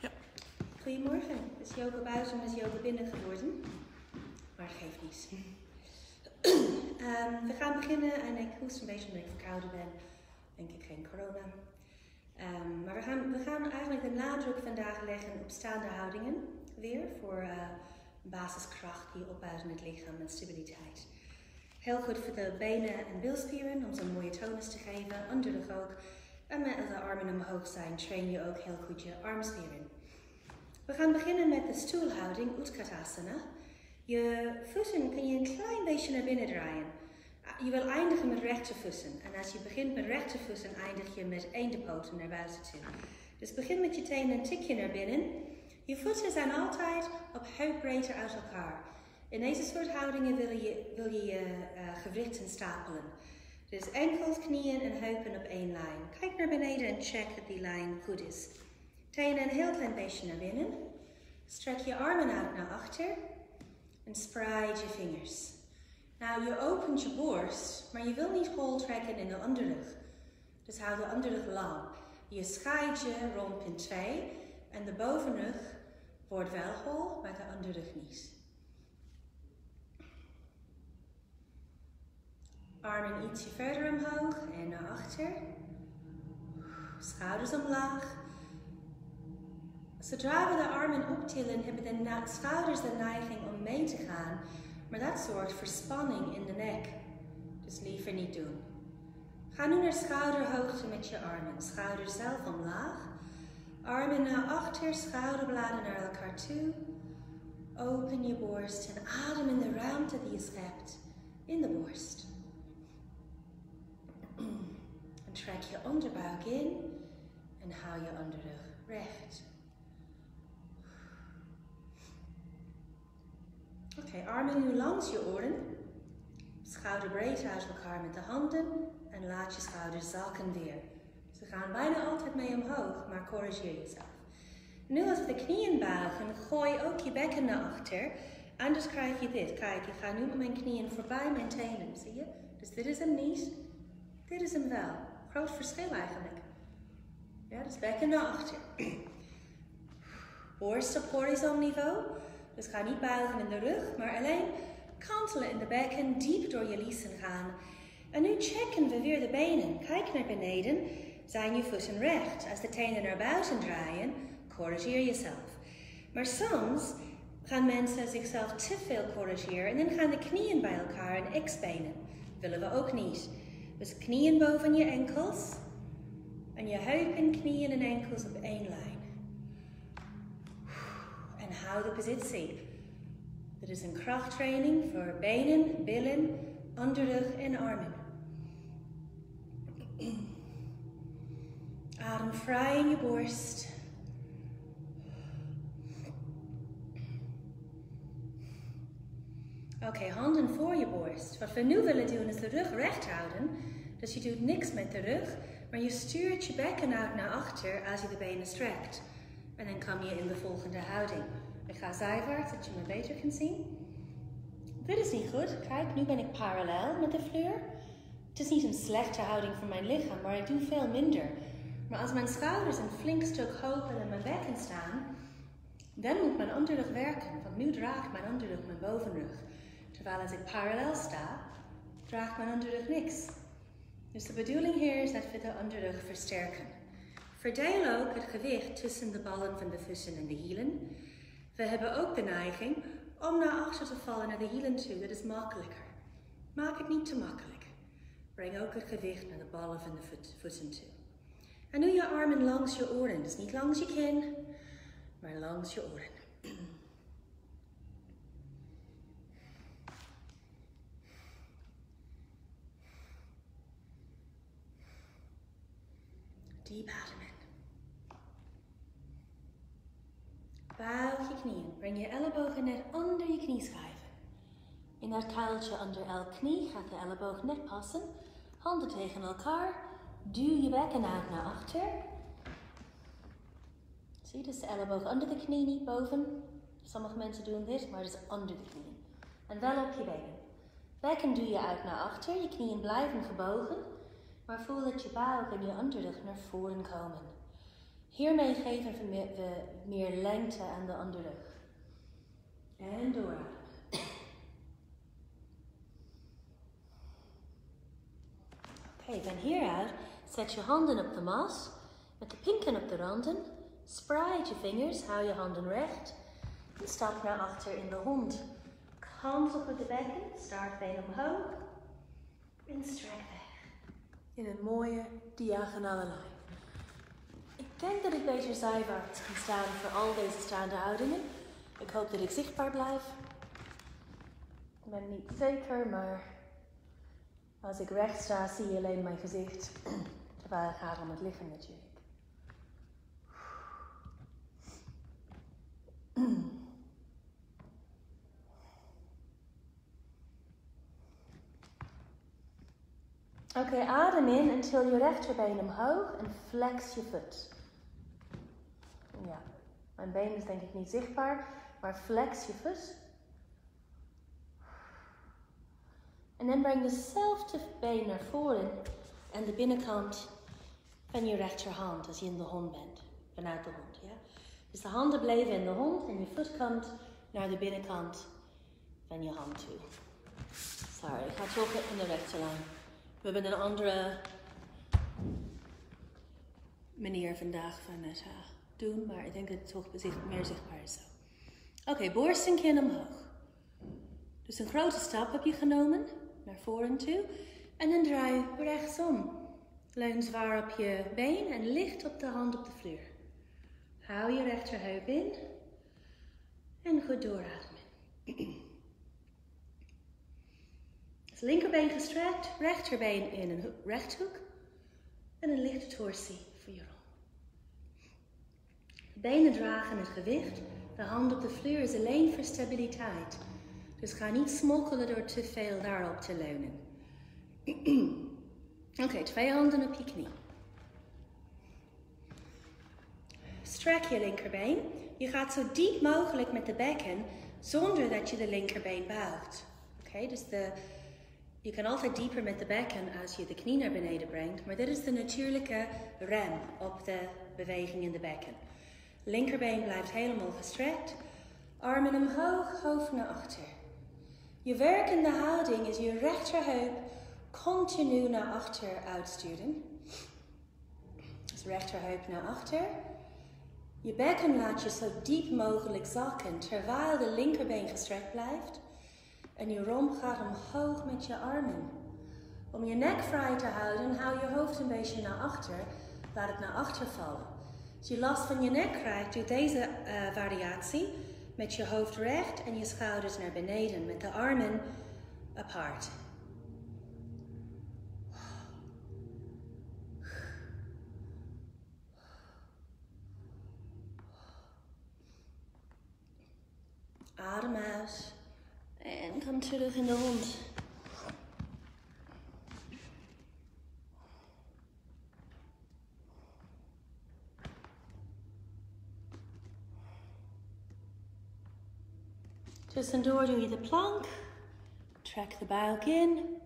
Ja. Goedemorgen, het is Joke buiten en is Joke binnen geworden. Maar het geeft niets. Ehm, we gaan beginnen en ik hoest een beetje omdat ik verkouden ben. Denk ik geen corona. Ehm, maar we gaan, we gaan eigenlijk de nadruk vandaag leggen op staande houdingen weer voor uh, basiskracht die opbouwt in het lichaam en stabiliteit. Heel goed voor de benen en bilspieren om ze een mooie tonus te geven, onder de ook. En met de armen omhoog zijn, train je ook heel goed je armspieren. We gaan beginnen met de stoelhouding, Utkatasana. Je voeten kun je een klein beetje naar binnen draaien. Je wil eindigen met rechte voeten. En als je begint met rechte voeten, eindig je met één de poten naar buiten toe. Dus begin met je tenen een tikje naar binnen. Je voeten zijn altijd op heupbreedte uit elkaar. In deze soort houdingen wil je wil je, je uh, gewrichten stapelen. Dus enkels, knieën en heupen op één lijn. Kijk naar beneden en check dat die lijn goed is. Tenen een heel klein beetje naar binnen. Strek je armen uit naar achter. En spreid je vingers. Nou, je opent je borst, maar je wil niet hol trekken in de onderrug. Dus hou de onderrug lang. Je scheidt je romp in twee en de bovenrug wordt wel hol, maar de onderrug niet. Armen ietsje verder omhoog en naar achter. Schouders omlaag. Zodra we de armen optillen, hebben de schouders de neiging om mee te gaan, maar dat zorgt voor spanning in de nek. Dus liever niet doen. Ga nu naar schouderhoogte met je armen. Schouders zelf omlaag. Armen naar achter, schouderbladen naar elkaar toe. Open je borst en adem in de ruimte die je schept in de borst. En trek je onderbuik in en hou je onderrug recht. Oké, armen nu langs je oren. Schouderbreed uit elkaar met de handen en laat je schouders zakken weer. Ze gaan bijna altijd mee omhoog, maar corrigeer jezelf. Nu als we de knieën buigen, gooi ook je bekken naar achter. Anders krijg je dit. Kijk, ik ga nu met mijn knieën voorbij mijn tenen, zie je? Dus dit is hem niet, dit is hem wel. Groot verschil eigenlijk. Ja, dus bekken naar achter. Borst op horizon niveau. Dus ga niet buigen in de rug, maar alleen kantelen in de bekken, diep door je liesen gaan. En nu checken we weer de benen. Kijk naar beneden. Zijn je voeten recht? Als de tenen naar buiten draaien, corrigeer jezelf. Maar soms gaan mensen zichzelf te veel corrigeren en dan gaan de knieën bij elkaar en x-benen. Willen we ook niet. Dus knieën boven je enkels en je heupen, knieën en enkels op één lijn. En hou de positie. Dit is een krachttraining voor benen, billen, onderrug en armen. Adem vrij in je borst. Oké, handen voor je borst. Wat we nu willen doen is de rug recht houden. Dus je doet niks met de rug, maar je stuurt je bekken uit naar achter als je de benen strekt. En dan kom je in de volgende houding. Ik ga zijwaarts, zodat je me beter kunt zien. Dit is niet goed. Kijk, nu ben ik parallel met de vloer. Het is niet een slechte houding voor mijn lichaam, maar ik doe veel minder. Maar als mijn schouders een flink stuk hoger dan mijn bekken staan, dan moet mijn onderrug werken. Want nu draagt mijn onderrug mijn bovenrug. Terwijl als ik parallel sta, draagt mijn onderrug niks. Dus de bedoeling hier is dat we de onderrug versterken. Verdeel ook het gewicht tussen de ballen van de voeten en de hielen. We hebben ook de neiging om naar achter te vallen naar de hielen toe. Dat is makkelijker. Maak het niet te makkelijk. Breng ook het gewicht naar de ballen van de voeten toe. En nu je armen langs je oren. Dus niet langs je kin, maar langs je oren. Diep ademen. Buig je knieën. Breng je ellebogen net onder je knieschijven. In dat kuiltje onder elk knie gaat de elleboog net passen. Handen tegen elkaar. Duw je bekken uit naar achter. Zie, dus de elleboog onder de knie, niet boven. Sommige mensen doen dit, maar het is onder de knie. En wel op je benen. Bekken duw je uit naar achter. Je knieën blijven gebogen. Maar voel dat je buik en je onderrug naar voren komen. Hiermee geven we meer lengte aan de onderrug. En door. Oké, van hieruit zet je handen op de mas, met de pinken op de randen. Spreid je vingers, hou je handen recht. En stap naar achter in de hond. Kant op het bekken, staartbeen omhoog. En strek weg. In een mooie diagonale lijn. Ik denk dat ik beter zijwaarts kan staan voor al deze staande houdingen. Ik hoop dat ik zichtbaar blijf. Ik ben niet zeker, maar als ik recht sta, zie je alleen mijn gezicht. Terwijl het gaat om het liggen natuurlijk. okay, adem in en til je rechterbeen omhoog en flex je voet. Ja, mijn been is denk ik niet zichtbaar, maar flex je voet. En dan breng dezelfde been naar voren en de binnenkant van je rechterhand als je in de hond bent, vanuit de hond. Ja? Dus de handen blijven in de hond en je voet komt naar de binnenkant van je hand toe. Sorry, ik ga toch in de rechterlijn. We hebben een andere manier vandaag van het uh, doen, maar ik denk dat het toch meer zichtbaar is. Oké, okay, borst en kin omhoog. Dus een grote stap heb je genomen naar voren toe. En dan draai je rechtsom. Leun zwaar op je been en licht op de hand op de vloer. Hou je rechterheup in. En goed doorademen. Het linkerbeen gestrekt, rechterbeen in een rechthoek. En een lichte torsie voor je. De benen dragen het gewicht. De hand op de vloer is alleen voor stabiliteit. Dus ga niet smokkelen door te veel daarop te leunen. Oké, twee handen op je knie. Strek je linkerbeen. Je gaat zo diep mogelijk met de bekken zonder dat je de linkerbeen buigt. Oké, dus de, je kan altijd dieper met de bekken als je de knie naar beneden brengt, maar dit is de natuurlijke rem op de beweging in de bekken. Linkerbeen blijft helemaal gestrekt. Armen omhoog, hoofd naar achter. Je werkende houding is je rechterheup continu naar achter uitsturen. Dus rechterheup naar achter. Je bekken laat je zo diep mogelijk zakken terwijl de linkerbeen gestrekt blijft. En je romp gaat omhoog met je armen. Om je nek vrij te houden, hou je hoofd een beetje naar achter. Laat het naar achter vallen. Als je last van je nek krijgt, doe deze uh, variatie met je hoofd recht en je schouders naar beneden, met de armen apart. Adem uit en kom terug in de hond. Tussendoor doe je de plank. Trek de buik in.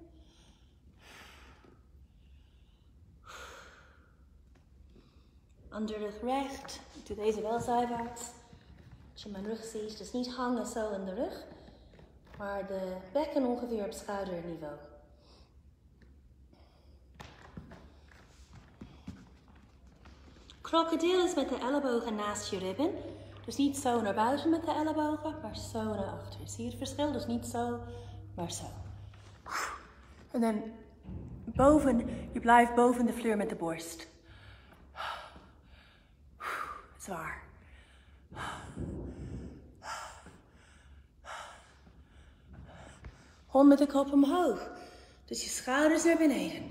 Onderrug recht. Ik doe deze wel zijwaarts. Als je mijn rug ziet, dus niet hangen zo in de rug. Maar de bekken ongeveer op schouderniveau. Krokodil is met de ellebogen naast je ribben. Dus niet zo naar buiten met de ellebogen, maar zo naar achter. Zie je het verschil? Dus niet zo, maar zo. En dan boven, je blijft boven de vloer met de borst. Zwaar. Hond met de kop omhoog. Dus je schouders naar beneden.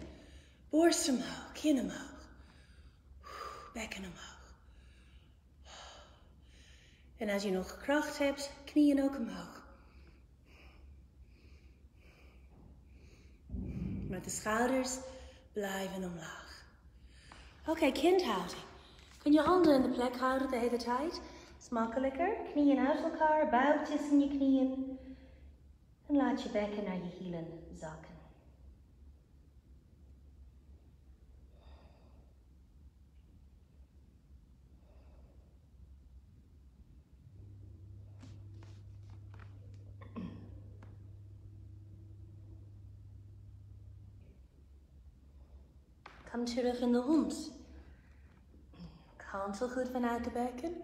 Borst omhoog, kin omhoog. Bekken omhoog. En als je nog kracht hebt, knieën ook omhoog. Met de schouders blijven omlaag. Oké, kindhouding. Kun je handen in de plek houden de hele tijd? Dat is makkelijker. Knieën uit elkaar, buik tussen je knieën en laat je bekken naar je hielen zakken. Kom terug in de hond. Kantel goed vanuit de bekken.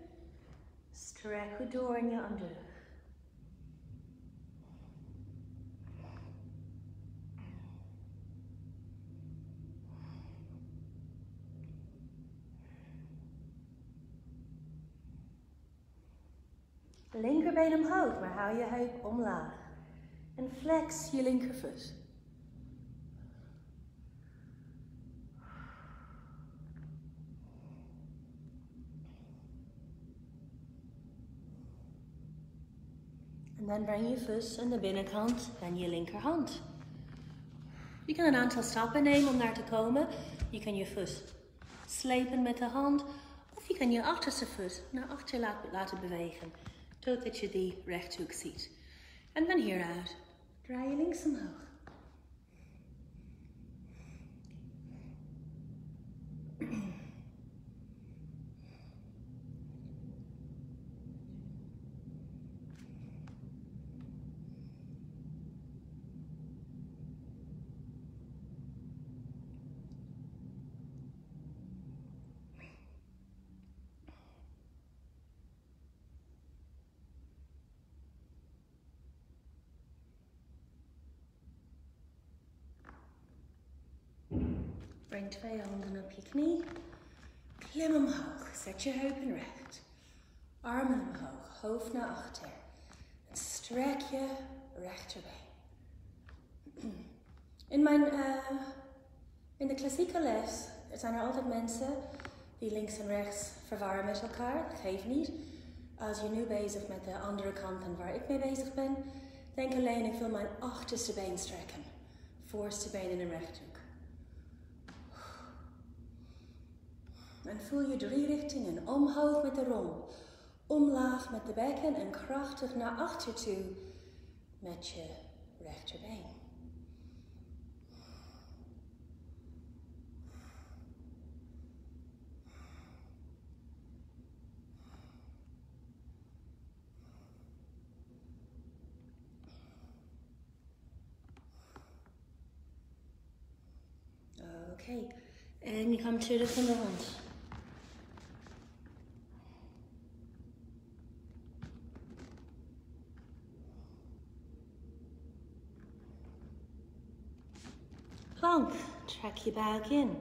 Strek goed door in je onder. Linkerbeen omhoog, maar hou je heup omlaag. En flex je linkervoet. En dan breng je voet aan de binnenkant van je linkerhand. Je kan een aantal stappen nemen om daar te komen. Je kan je voet slepen met de hand. Of je kan je achterste voet naar achter laten bewegen. Totdat je die rechthoek ziet. En dan hieruit. Draai je links omhoog. Twee handen op je knie. Klim omhoog. Zet je heupen recht. Armen omhoog. Hoofd naar achter. En strek je rechterbeen. In, mijn, uh, in de klassieke les zijn er altijd mensen die links en rechts verwarren met elkaar. Dat geeft niet. Als je nu bezig met de andere kant en waar ik mee bezig ben, denk alleen ik wil mijn achterste been strekken. Voorste been in een rechthoek. En voel je drie richtingen. Omhoog met de romp. Omlaag met de bekken en krachtig naar achter toe met je rechterbeen. Oké, en je komt terug in de hand. Track your back in.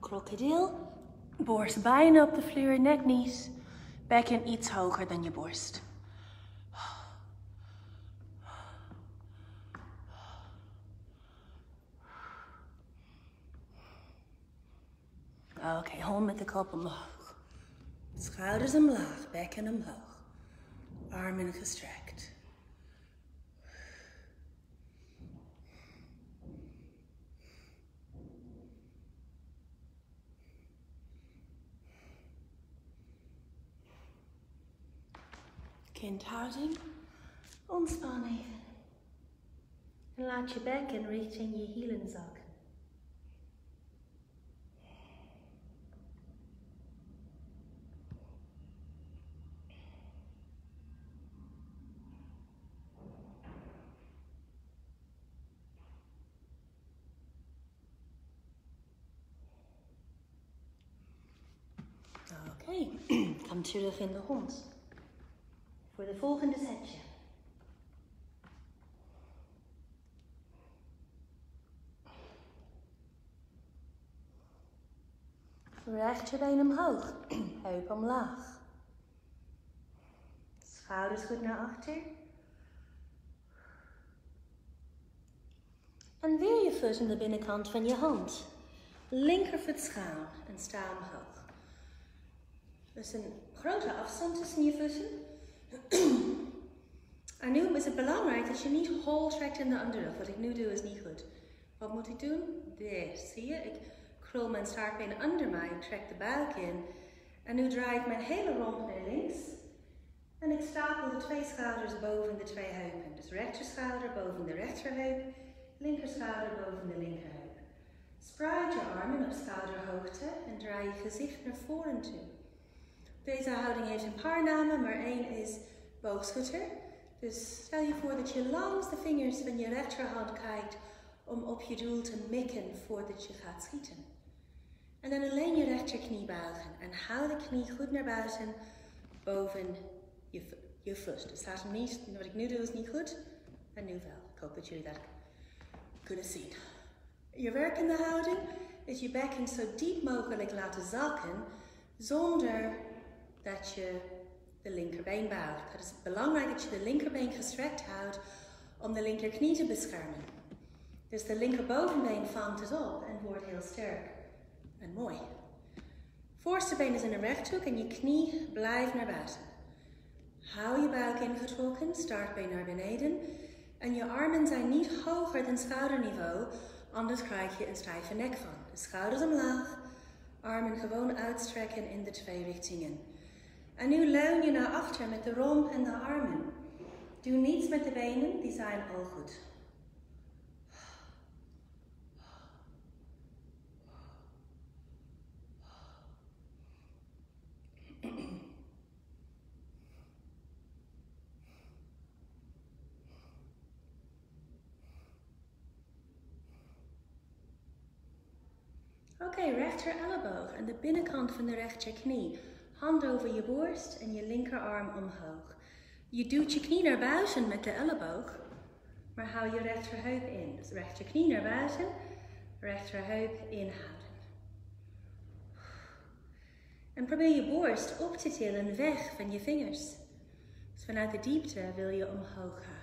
Krokodil, borst bijna op de vloer, net niet. Bekken iets hoger dan je borst. Hond met de kop omhoog. Schouders omlaag, bekken omhoog. Armen gestrekt. Kindhouding. Ontspan even. En laat je bekken richting je hielen zakken. Terug in de hond. Voor de volgende setje. Rechterbeen omhoog, heup omlaag. Schouders goed naar achter. En weer je voet aan de binnenkant van je hand. Linkervoet schuin en sta omhoog. Dus een grote afstand tussen je voeten. en nu is het belangrijk dat je niet hol trekt in de onderrug. Wat ik nu doe is niet goed. Wat moet ik doen? Dit, zie je? Ik krul mijn staartbeen onder mij, trek de buik in. En nu draai ik mijn hele romp naar links. En ik stapel de twee schouders boven de twee heupen. Dus rechterschouder boven de rechterheup, linkerschouder boven de linkerheup. Spreid je armen op schouderhoogte en draai je gezicht naar voren toe. Deze houding heeft een paar namen, maar één is boogschutter. Dus stel je voor dat je langs de vingers van je rechterhand kijkt om op je doel te mikken voordat je gaat schieten. En dan alleen je rechterknie buigen en hou de knie goed naar buiten boven je, je voet. Dus staat hem niet, wat ik nu doe is niet goed. En nu wel. Ik hoop dat jullie dat kunnen zien. Je werkende houding is je bekken zo diep mogelijk laten zakken zonder dat je de linkerbeen buigt. Het is belangrijk dat je de linkerbeen gestrekt houdt om de linkerknie te beschermen. Dus de linkerbovenbeen vangt het op en wordt heel sterk en mooi. Voorste been is in een rechthoek en je knie blijft naar buiten. Hou je buik ingetrokken, startbeen naar beneden. En je armen zijn niet hoger dan schouderniveau, anders krijg je een stijve nek van. De schouders omlaag, armen gewoon uitstrekken in de twee richtingen. En nu leun je naar achter met de romp en de armen. Doe niets met de benen, die zijn al goed. Oké, rechter elleboog en de binnenkant van de rechterknie. Hand over je borst en je linkerarm omhoog. Je duwt je knie naar buiten met de elleboog, maar hou je rechterheup in. Dus rechterknie naar buiten, rechterheup inhouden. En probeer je borst op te tillen weg van je vingers. Dus vanuit de diepte wil je omhoog gaan.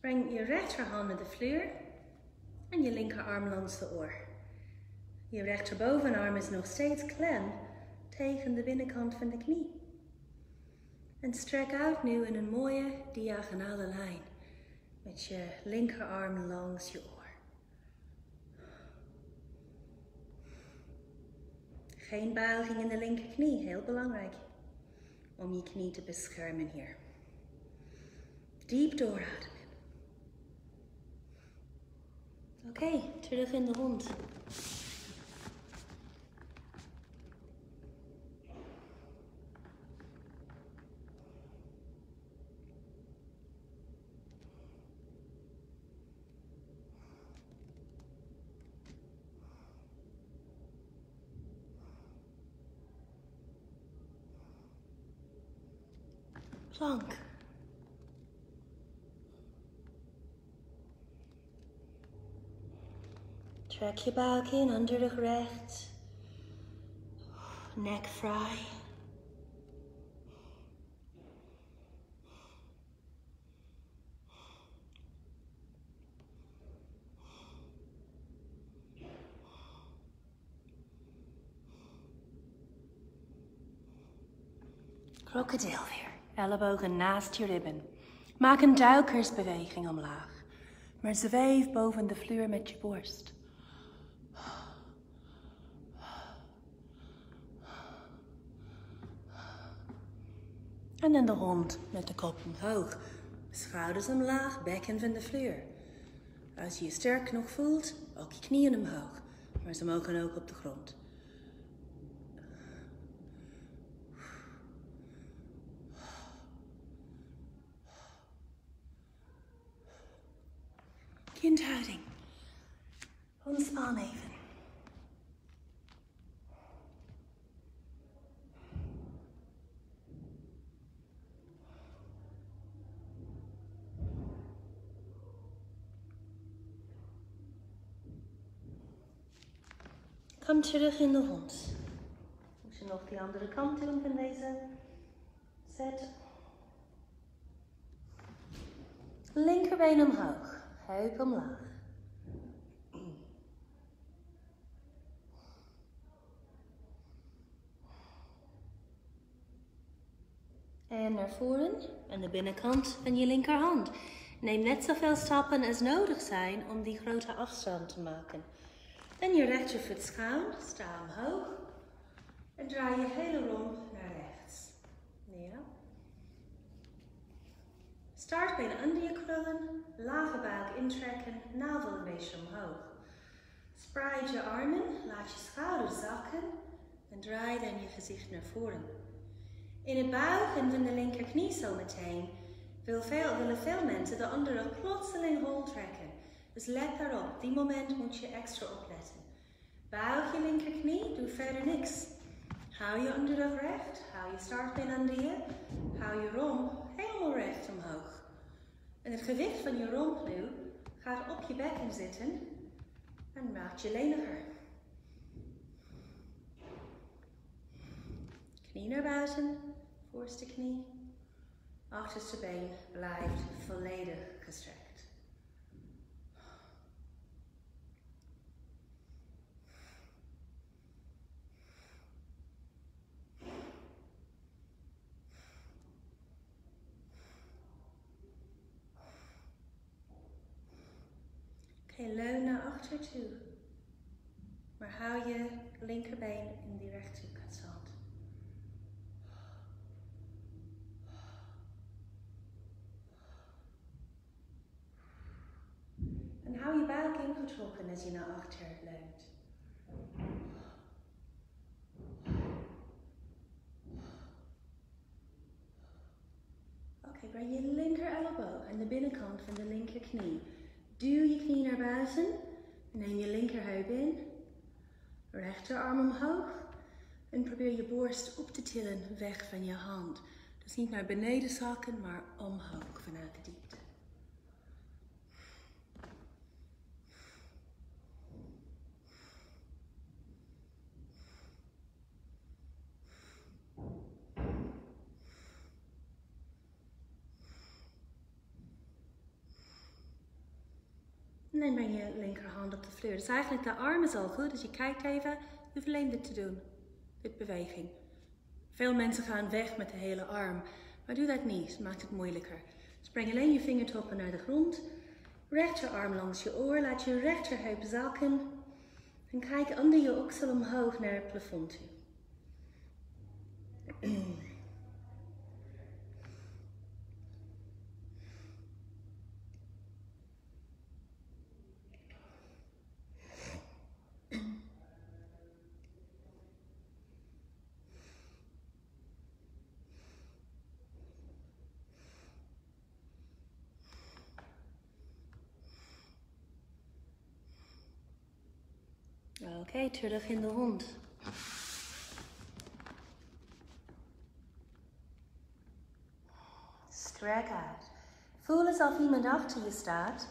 Breng je rechterhand naar de vloer en je linkerarm langs de oor. Je rechterbovenarm is nog steeds klem tegen de binnenkant van de knie. En strek uit nu in een mooie diagonale lijn met je linkerarm langs je oor. Geen buiging in de linkerknie, heel belangrijk om je knie te beschermen hier. Diep doorademen. Oké, terug in de hond. Plank. Trek je buik in, onder de recht. Nek vrij. Krokodil weer. Ellebogen naast je ribben. Maak een duikersbeweging omlaag. Maar zweef boven de vloer met je borst. En dan de hond met de kop omhoog. Schouders omlaag, bekken van de vloer. Als je je sterk genoeg voelt, ook je knieën omhoog. Maar ze mogen ook op de grond. Kindhouding. Ontspan even. Terug in de hond. Moet je nog die andere kant doen van deze set. Linkerbeen omhoog, heup omlaag. En naar voren aan de binnenkant van je linkerhand. Neem net zoveel stappen als nodig zijn om die grote afstand te maken. En je rechtervoet schuin, sta omhoog. En draai je hele romp naar rechts. Ja. Startbeen onder je krullen, lage buik intrekken, navel een beetje omhoog. Spreid je armen, laat je schouders zakken en draai dan je gezicht naar voren. In het buigen van de linkerknie zometeen wil veel, willen veel mensen de andere plotseling hol trekken. Dus let daarop, die moment moet je extra opletten. Buig je linkerknie, doe verder niks. Hou je onderrug recht, hou je startbeen onder je, hou je romp helemaal recht omhoog. En het gewicht van je romp nu gaat op je bekken zitten en maakt je leniger. Knie naar buiten, voorste knie. Achterste been blijft volledig gestrekt. Oké, leun naar achter toe. Maar hou je linkerbeen in die rechterkant. En hou je buik ingetrokken als je naar achter leunt. Oké, breng je linker elleboog aan de binnenkant van de linkerknie. Duw je knie naar buiten. Neem je linkerheup in. Rechterarm omhoog. En probeer je borst op te tillen weg van je hand. Dus niet naar beneden zakken, maar omhoog vanuit de diepte. En breng je linkerhand op de vloer. Dus eigenlijk de arm is al goed. Dus je kijkt even, je hoeft alleen dit te doen. Dit beweging. Veel mensen gaan weg met de hele arm. Maar doe dat niet, maakt het moeilijker. Breng alleen je vingertoppen naar de grond. Rechterarm langs je oor, laat je rechterheup zakken. En kijk onder je oksel omhoog naar het plafond. Oké, terug in de hond. Strek uit. Voel alsof iemand achter je staat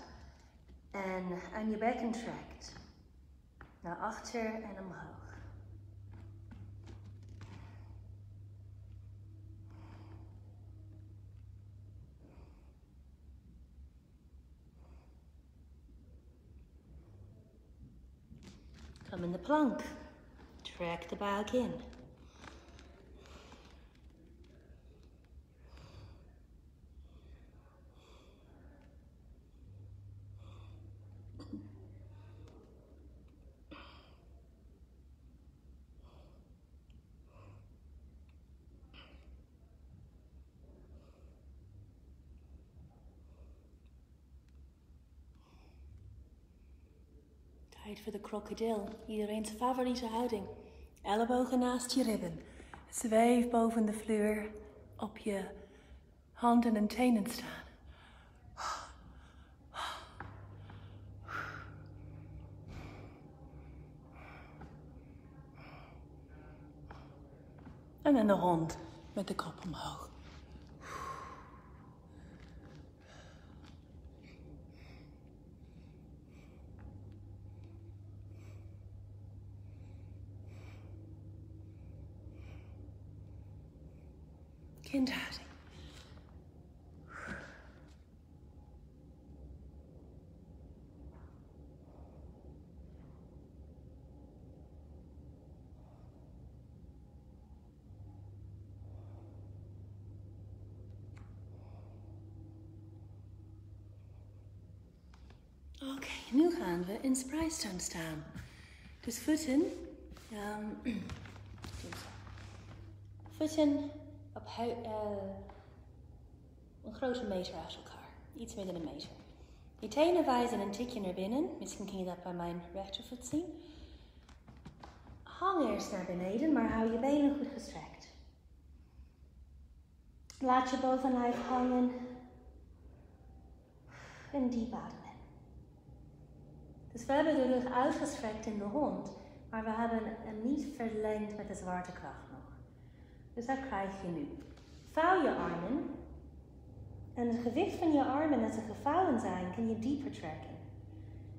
en aan je bekken trekt. Naar achter en omhoog. Come in the plank. Track the back in. De krokodil. Iedereen's favoriete houding. Ellebogen naast je ribben. Zweef boven de vloer op je handen en tenen staan. En dan de hond met de kop omhoog. Kindhouding. Oké, nu gaan we in spreistand staan. Dus voeten. Um, op uh, een grote meter uit elkaar. Iets meer dan een meter. Je tenen wijzen een tikje naar binnen. Misschien kun je dat bij mijn rechtervoet zien. Hang eerst naar beneden, maar hou je benen goed gestrekt. Laat je bovenlijf hangen. En diep ademen. Dus we hebben de rug uitgestrekt in de hond, maar we hebben hem niet verlengd met de zwaartekracht. Dus dat krijg je nu. Vouw je armen. En het gewicht van je armen, als ze gevouwen zijn, kan je dieper trekken.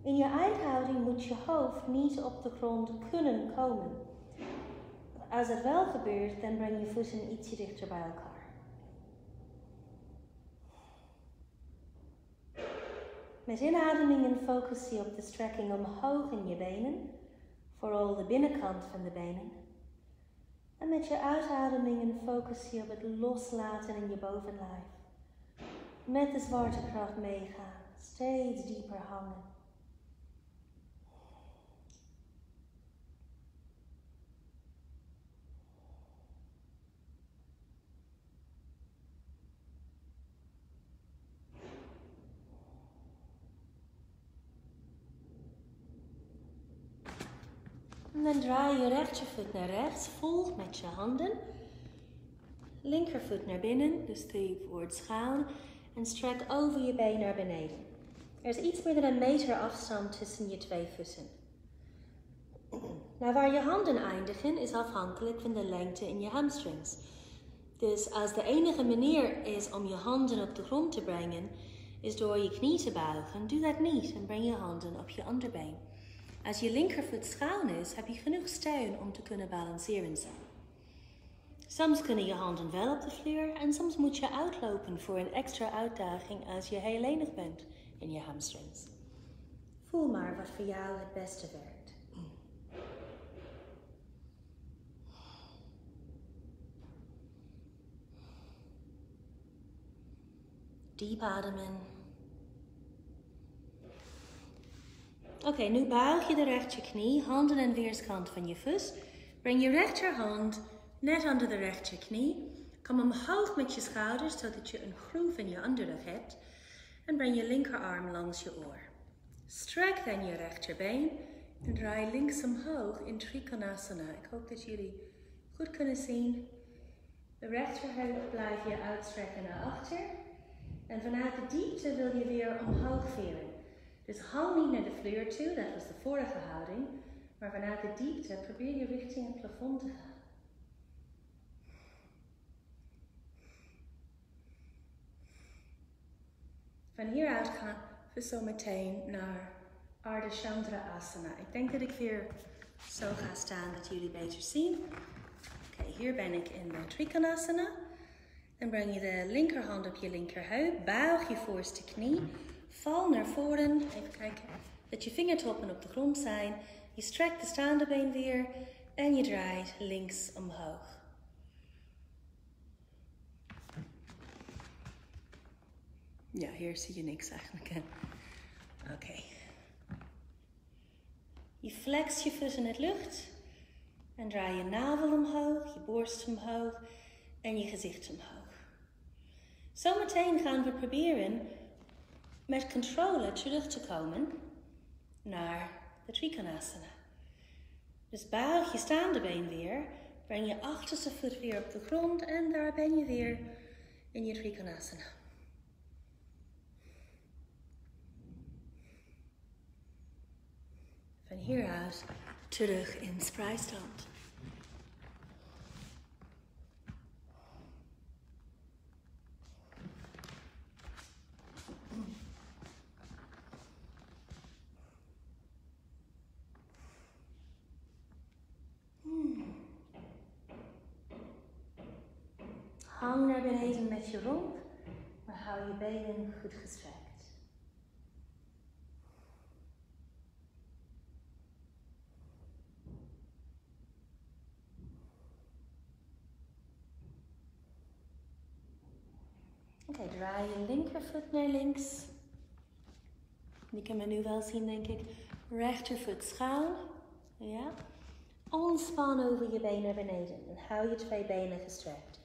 In je eindhouding moet je hoofd niet op de grond kunnen komen. Als het wel gebeurt, dan breng je voeten ietsje dichter bij elkaar. Met inademingen focus je op de strekking omhoog in je benen, vooral de binnenkant van de benen. En met je uitademingen focus je op het loslaten in je bovenlijf. Met de zwaartekracht meegaan, steeds dieper hangen. En dan draai je rechtervoet naar rechts, volg met je handen. Linkervoet naar binnen, dus de wordt schuin. En strek over je been naar beneden. Er is iets meer dan een meter afstand tussen je twee voeten. Nou, waar je handen eindigen is afhankelijk van de lengte in je hamstrings. Dus als de enige manier is om je handen op de grond te brengen, is door je knie te buigen, doe dat niet en breng je handen op je onderbeen. Als je linkervoet schuin is, heb je genoeg steun om te kunnen balanceren zo. Soms kunnen je handen wel op de vloer en soms moet je uitlopen voor een extra uitdaging als je heel lenig bent in je hamstrings. Voel maar wat voor jou het beste werkt. Diep ademen. Oké, nu buig je de rechter knie, handen aan weerskant van je voet. Breng je rechterhand net onder de rechterknie. Kom omhoog met je schouders zodat je een groef in je onderrug hebt. En breng je linkerarm langs je oor. Strek dan je rechterbeen en draai links omhoog in Trikonasana. Ik hoop dat jullie goed kunnen zien. De rechterheup blijf je uitstrekken naar achter. En vanuit de diepte wil je weer omhoog veren. Dus hang niet naar de vloer toe, dat was de vorige houding. Maar vanuit de diepte probeer je richting het plafond te gaan. Van hieruit gaan we zo meteen naar Ardha Chandra Asana. Ik denk dat ik weer zo ga staan dat jullie beter zien. Oké, hier ben ik in de Trikonasana. Dan breng je de linkerhand op je linkerheup, buig je voorste knie. Val naar voren. Even kijken. Dat je vingertoppen op de grond zijn. Je strekt de staande been weer. En je draait links omhoog. Ja, hier zie je niks eigenlijk. Oké. Je flex je voet in het lucht. En draai je navel omhoog, je borst omhoog en je gezicht omhoog. Zometeen gaan we proberen met controle terug te komen naar de Trikonasana. Dus buig je staande been weer, breng je achterste voet weer op de grond en daar ben je weer in je Trikonasana. Van hieruit terug in spreistand. Hang naar beneden met je romp, maar hou je benen goed gestrekt. Oké, draai je linkervoet naar links. Die kan men nu wel zien, denk ik. Rechtervoet schuin. Ja? Ontspan over je been naar beneden en hou je twee benen gestrekt.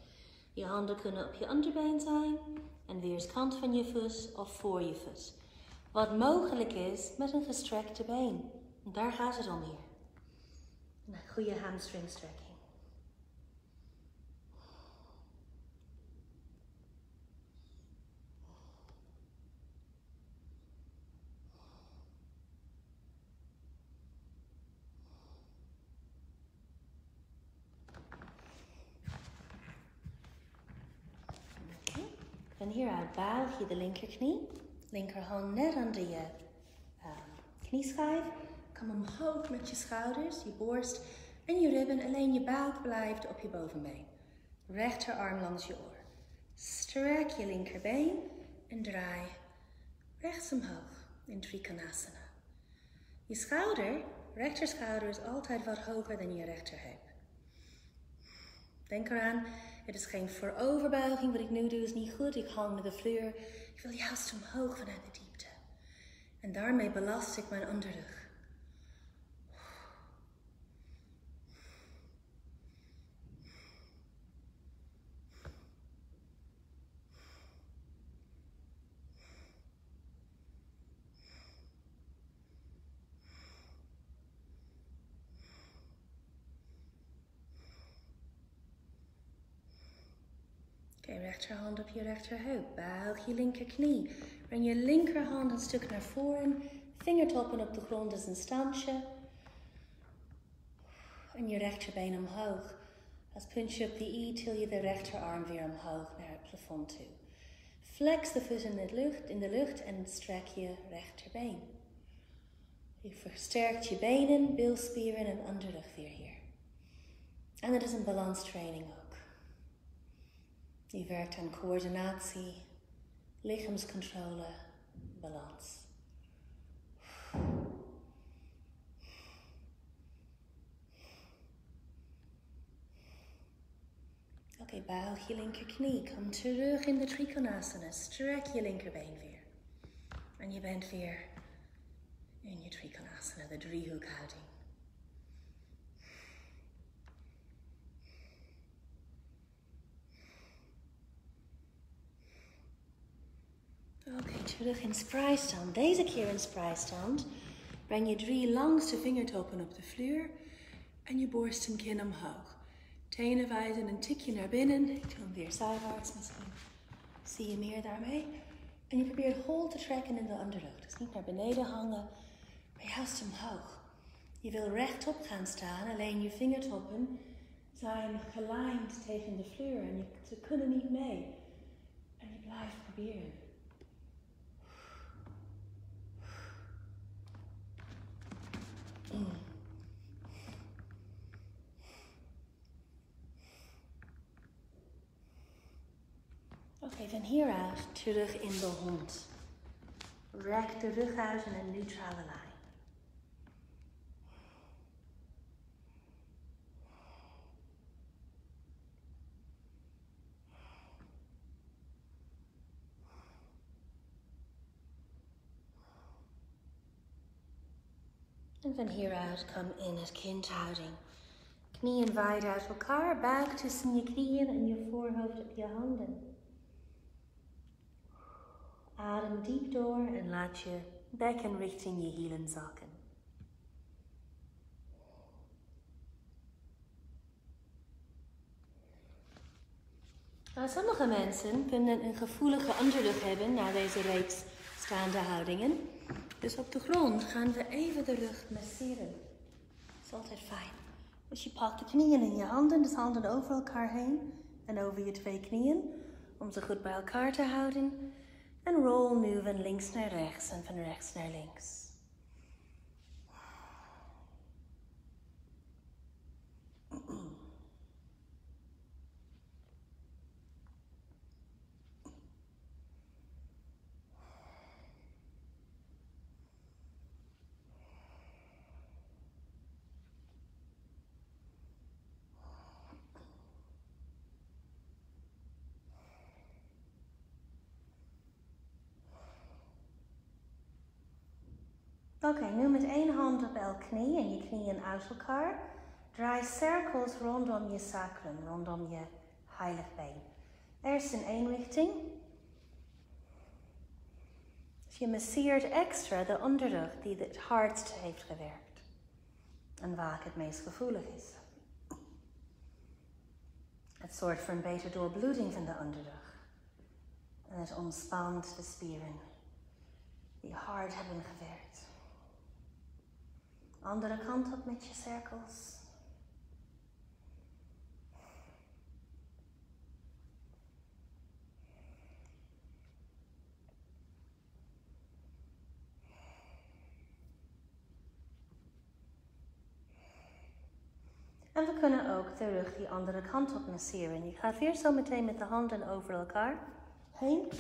Je handen kunnen op je onderbeen zijn en weerskant van je voet of voor je voet. Wat mogelijk is met een gestrekte been. Daar gaat het om hier. Een goede hamstringstrekking. Van hieruit buig je de linkerknie. Linkerhand net onder je uh, knieschijf. Kom omhoog met je schouders, je borst en je ribben. Alleen je buik blijft op je bovenbeen. Rechterarm langs je oor. Strek je linkerbeen en draai rechts omhoog in Trikonasana. Je schouder, rechterschouder, is altijd wat hoger dan je rechterheup. Denk eraan, het is geen vooroverbuiging. Wat ik nu doe is niet goed. Ik hang met de vloer. Ik wil juist omhoog vanuit de diepte. En daarmee belast ik mijn onderrug. Oké, rechterhand op je rechterheup. Buig je linkerknie. Breng je linkerhand een stuk naar voren. Vingertoppen op de grond is een standje. En je rechterbeen omhoog. Als puntje op de i til je de rechterarm weer omhoog naar het plafond toe. Flex de voet in de lucht, in de lucht en strek je rechterbeen. Je versterkt je benen, bilspieren en onderrug weer hier. En het is een balanstraining ook. Je werkt aan coördinatie, lichaamscontrole, balans. Oké, okay, je linkerknie. Kom terug in de Trikonasana. Strek je linkerbeen weer. En je bent weer in je Trikonasana, de driehoekhouding. Oké, okay, terug in spreistand. Deze keer in spreistand breng je drie langste vingertoppen op de vloer en je borst en kin omhoog. Tenen wijzen een tikje naar binnen. Ik doe weer zijwaarts misschien. Zie je meer daarmee? En je probeert hol te trekken in de onderrug. Dus niet naar beneden hangen, maar juist omhoog. Je wil rechtop gaan staan, alleen je vingertoppen zijn gelijnd tegen de vloer en je, ze kunnen niet mee. En je blijft proberen. Van hieruit terug in de hond. Rek de rug uit in een neutrale lijn. En van hieruit kom in het kindhouding. Knieën wijd uit elkaar, buik tussen je knieën en je voorhoofd op je handen. Adem diep door en laat je bekken richting je hielen zakken. Nou, sommige mensen kunnen een gevoelige onderrug hebben na deze reeks staande houdingen. Dus op de grond gaan we even de rug masseren. Dat is altijd fijn. Dus je pakt de knieën in je handen, dus handen over elkaar heen en over je twee knieën, om ze goed bij elkaar te houden. En roll nu van links naar rechts en van rechts naar links. Oké, nu met één hand op elk knie en je knieën uit elkaar. Draai cirkels rondom je sacrum, rondom je heilig been. Eerst in één richting. Dus je masseert extra de onderrug die het hardst heeft gewerkt. En waar het meest gevoelig is. Het zorgt voor een betere doorbloeding van de onderrug. En het ontspant de spieren die hard hebben gewerkt. Andere kant op met je cirkels. En we kunnen ook de rug die andere kant op masseren. Je gaat weer zo meteen met de handen over elkaar heen.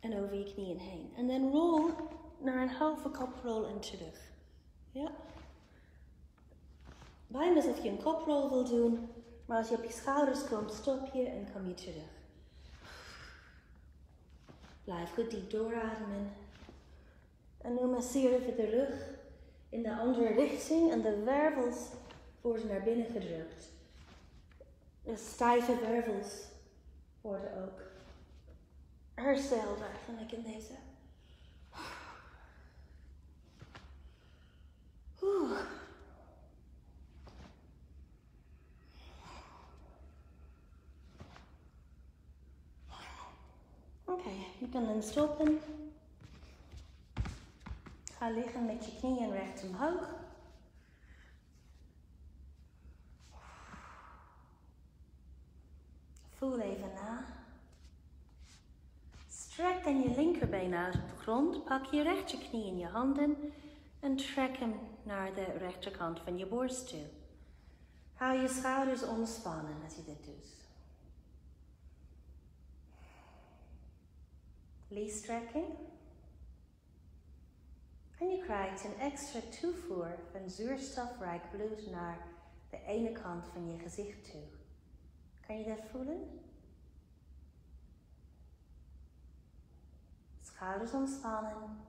En over je knieën heen. En dan rol naar een halve koprol en terug. Ja. Bijna alsof je een koprol wil doen. Maar als je op je schouders komt, stop je en kom je terug. Blijf goed diep doorademen. En nu masseren we de rug in de andere richting en de wervels worden naar binnen gedrukt. De stijve wervels worden ook hersteld eigenlijk in deze. Oké, okay, stoppen. Ga liggen met je knieën recht omhoog. Voel even na. Strek dan je linkerbeen uit op de grond. Pak je rechterknie in je handen en trek hem naar de rechterkant van je borst toe. Hou je schouders ontspannen als je dit doet. Lee strekking. En je krijgt een extra toevoer van zuurstofrijk bloed naar de ene kant van je gezicht toe. Kan je dat voelen? Schouders ontspannen,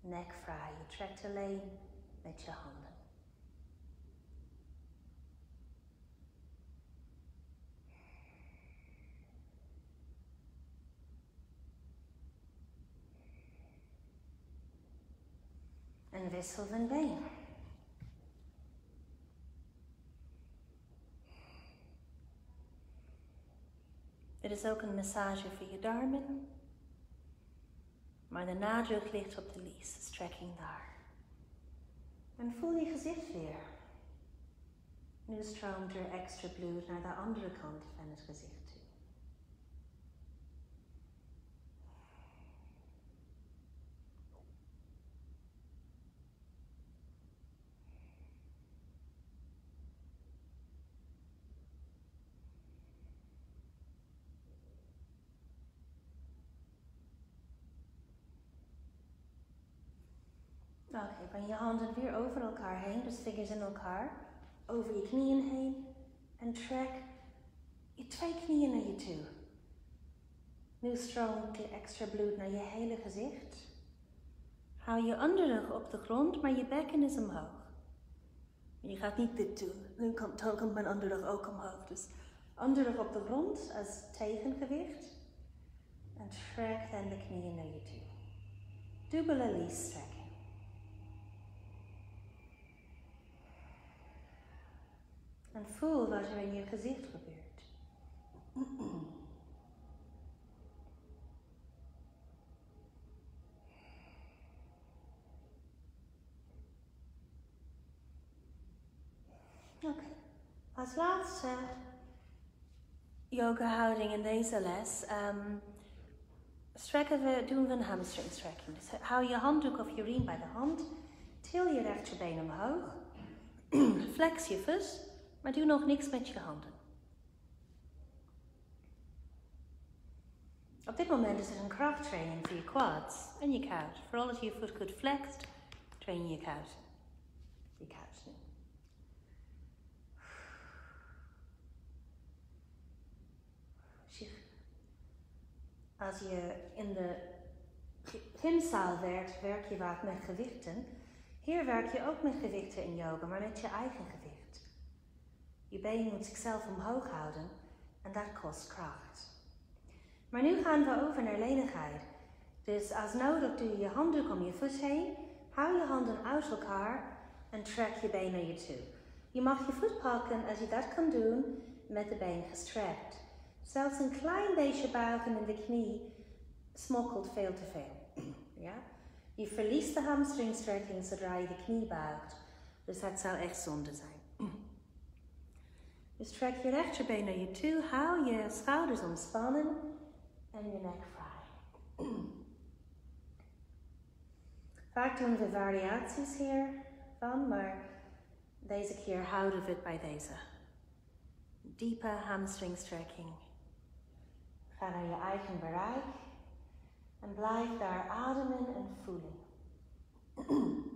nek vrij. Je trekt alleen met je handen. En van been. Dit is ook een massage voor je darmen. Maar de nadruk ligt op de lies, strekking daar. En voel je gezicht weer. Nu stroomt er extra bloed naar de andere kant van het gezicht. Oké, okay, breng je handen weer over elkaar heen, dus vingers in elkaar. Over je knieën heen. En trek je twee knieën naar je toe. Nu stroomt je extra bloed naar je hele gezicht. Hou je onderrug op de grond, maar je bekken is omhoog. Je gaat niet dit doen. Nu komt, mijn onderrug ook omhoog. Dus onderrug op de grond als tegengewicht. En trek dan de knieën naar je toe. Dubbele lies trek. En voel wat er in je gezicht gebeurt. Oké. Als laatste yoga houding in deze les um, strekken we, doen we een hamstring stretching. Dus hou je handdoek of je riem bij de hand. Til je rechterbeen omhoog. Flex je vus. Maar doe nog niks met je handen. Op dit moment is het een krachttraining voor je quads en je kuit. Vooral als je je voet goed flext, train je kuit. Je kuit nu. Als je in de Gymzaal werkt, werk je vaak met gewichten. Hier werk je ook met gewichten in yoga, maar met je eigen gewicht. Je been moet zichzelf omhoog houden en dat kost kracht. Maar nu gaan we over naar lenigheid. Dus als nodig doe je je handdoek om je voet heen, hou je handen uit elkaar en trek je been naar je toe. Je mag je voet pakken als je dat kan doen met de been gestrekt. Zelfs een klein beetje buigen in de knie smokkelt veel te veel. Ja? Je verliest de hamstringstrekking zodra je de knie buigt. Dus dat zou echt zonde zijn. Dus trek je rechterbeen naar je toe, hou je schouders ontspannen en je nek vrij. Vaak doen we variaties hiervan, maar deze keer houden we het bij deze. Diepe hamstringstrekking. Ga naar je eigen bereik en blijf daar ademen en voelen.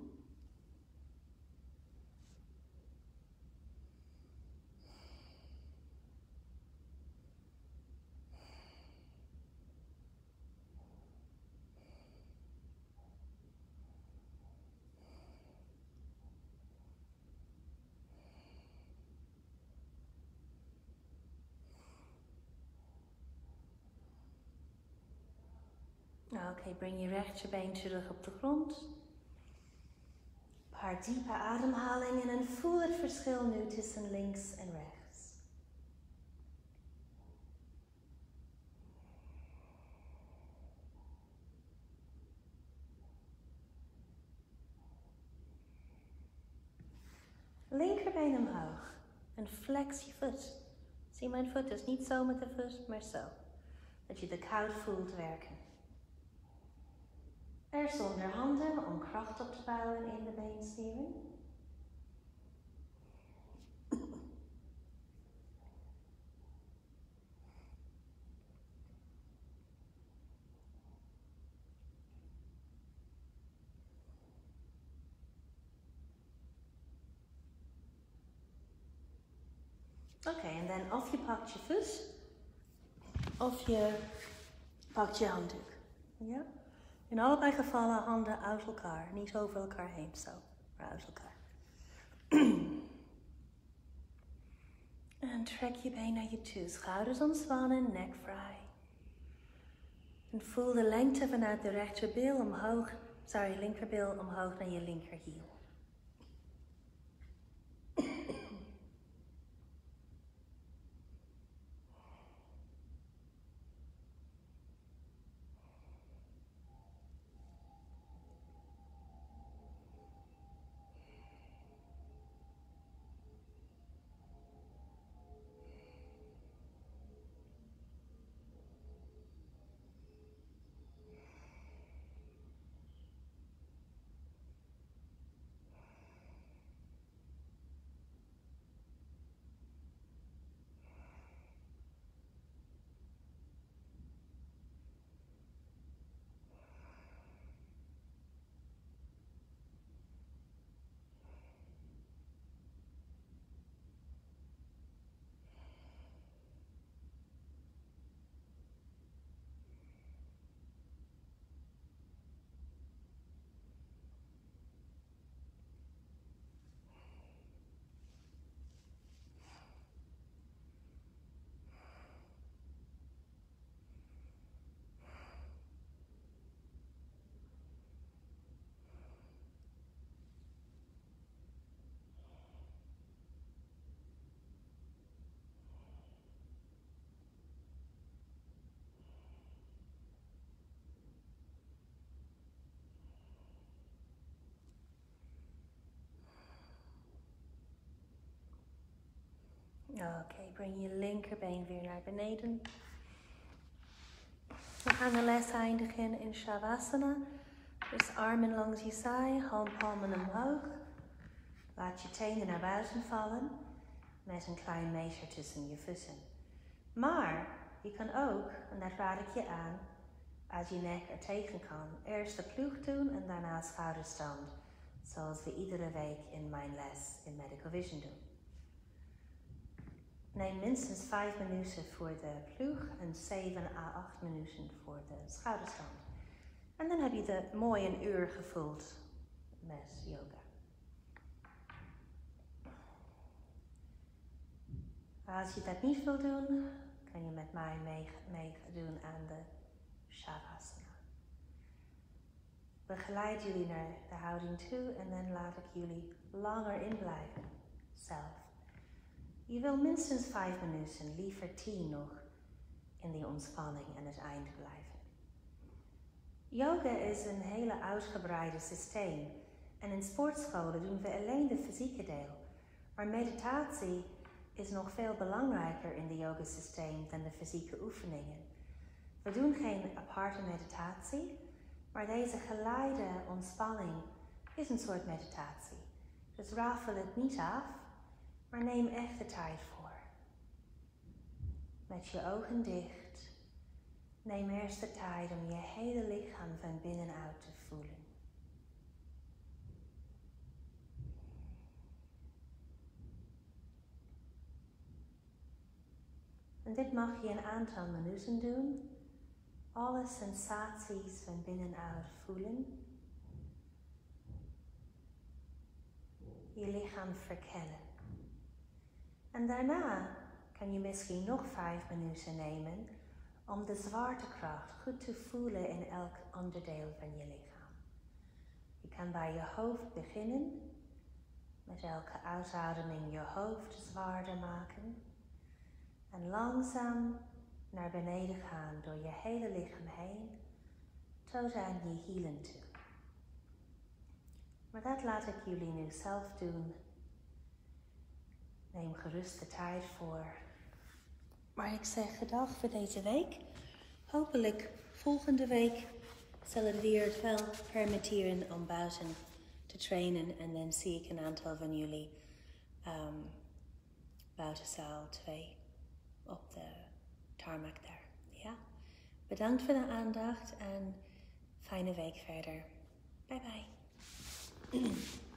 Oké, breng je rechterbeen terug op de grond. Een paar diepe ademhalingen en voel het verschil nu tussen links en rechts. Linkerbeen omhoog en flex je voet. Zie mijn voet, dus niet zo met de voet, maar zo. Dat je de koud voelt werken. Er zonder handen om kracht op te bouwen in de beenspieren. Oké, en dan of je pakt je voet, of je pakt je handdoek. Ja? In allebei gevallen handen uit elkaar, niet over elkaar heen zo, maar uit elkaar. en trek je been naar je toe, schouders ontspannen, nek vrij. En voel de lengte vanuit de rechterbil omhoog, sorry, linkerbil omhoog naar je linkerhiel. Oké, okay, breng je linkerbeen weer naar beneden. We gaan de les eindigen in Shavasana. Dus armen langs je zij, handpalmen omhoog. Laat je tenen naar buiten vallen met een klein meter tussen je voeten. Maar je kan ook, en dat raad ik je aan, als je nek er tegen kan, eerst de ploeg doen en daarna schouderstand. Zoals we iedere week in mijn les in Medical Vision doen. Neem minstens 5 minuten voor de ploeg en 7 à 8 minuten voor de schouderstand. En dan heb je de mooi een uur gevuld met yoga. Als je dat niet wil doen, kan je met mij meedoen aan de Shavasana. Begeleid jullie naar de houding toe en dan laat ik jullie langer in blijven. Zelf. Je wil minstens vijf minuten, liever tien nog, in die ontspanning en het eind blijven. Yoga is een hele uitgebreide systeem en in sportscholen doen we alleen de fysieke deel. Maar meditatie is nog veel belangrijker in de yoga systeem dan de fysieke oefeningen. We doen geen aparte meditatie, maar deze geleide ontspanning is een soort meditatie. Dus rafel het niet af, maar neem echt de tijd voor. Met je ogen dicht, neem eerst de tijd om je hele lichaam van binnenuit te voelen. En dit mag je een aantal minuten doen. Alle sensaties van binnenuit voelen. Je lichaam verkennen. En daarna kan je misschien nog vijf minuten nemen om de zwaartekracht goed te voelen in elk onderdeel van je lichaam. Je kan bij je hoofd beginnen, met elke uitademing je hoofd zwaarder maken. En langzaam naar beneden gaan door je hele lichaam heen, tot aan je hielen toe. Maar dat laat ik jullie nu zelf doen. Neem gerust de tijd voor. Maar ik zeg gedag voor deze week. Hopelijk volgende week zal het weer het wel permitteren om buiten te trainen. En dan zie ik een aantal van jullie um, buitenzaal 2 op de tarmac daar. Ja? Bedankt voor de aandacht en fijne week verder. Bye bye.